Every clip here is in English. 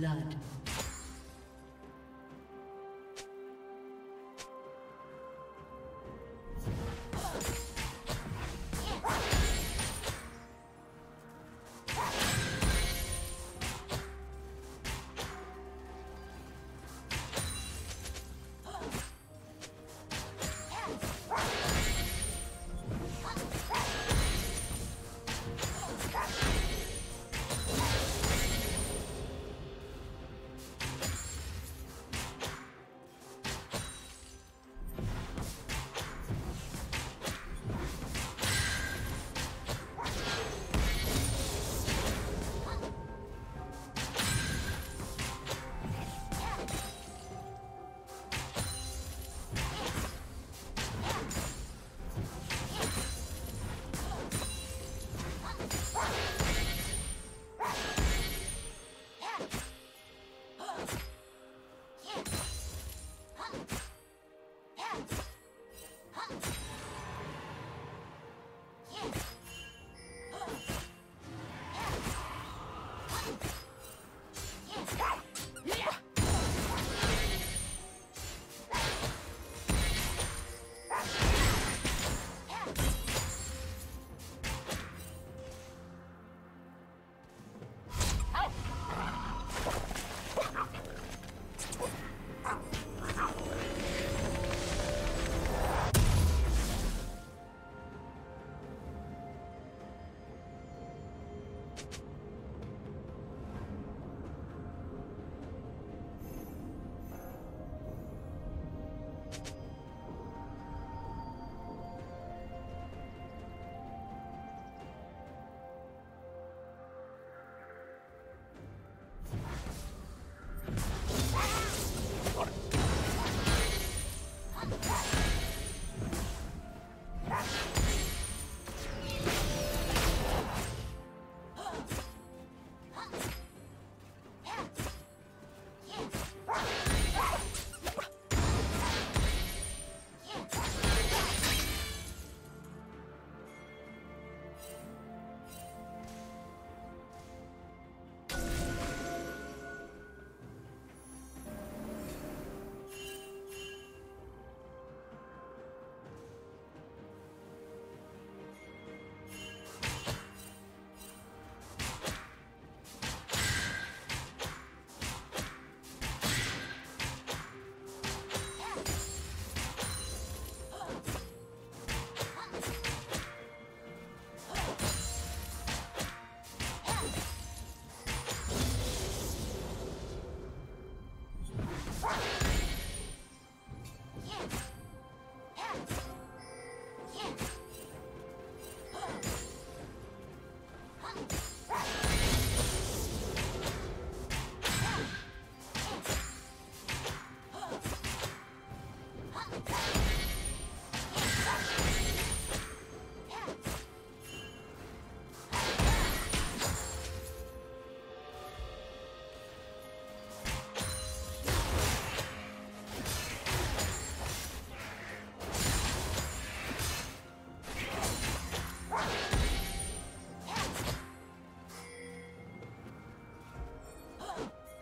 First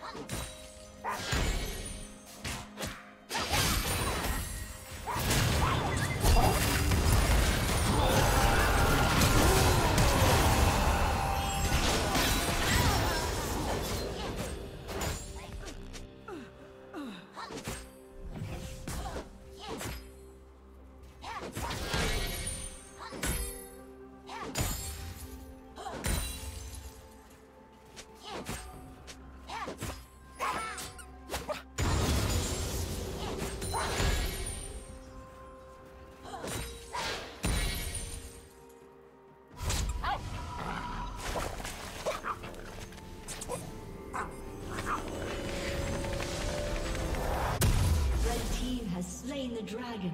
Oh! Slain the dragon.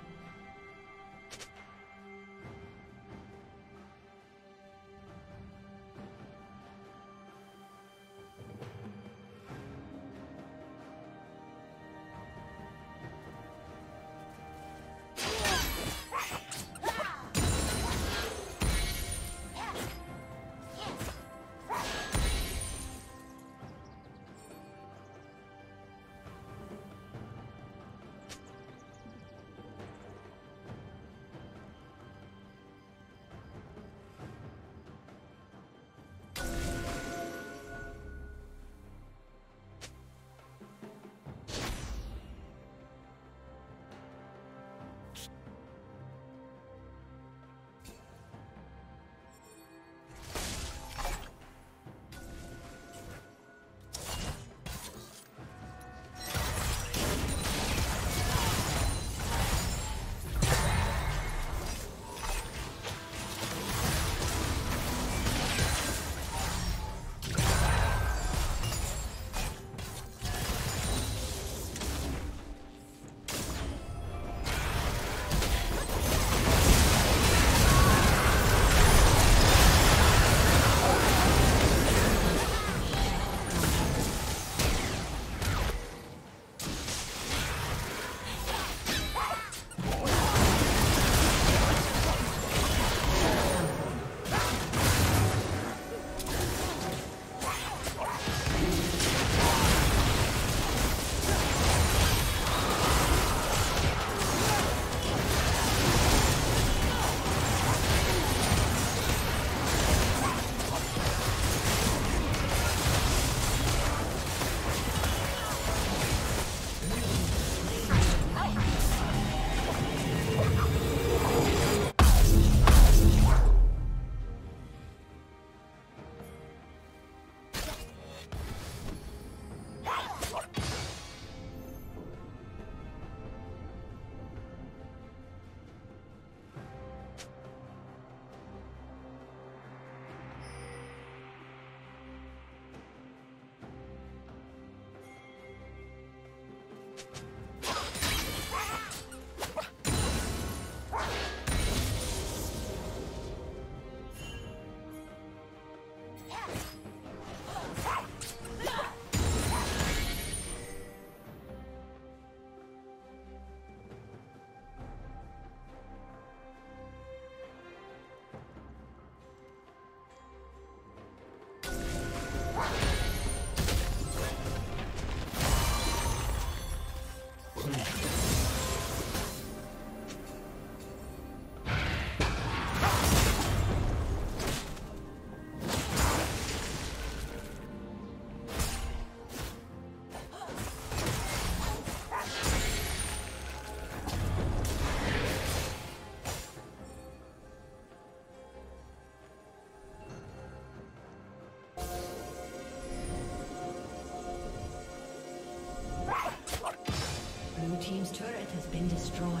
Been destroyed.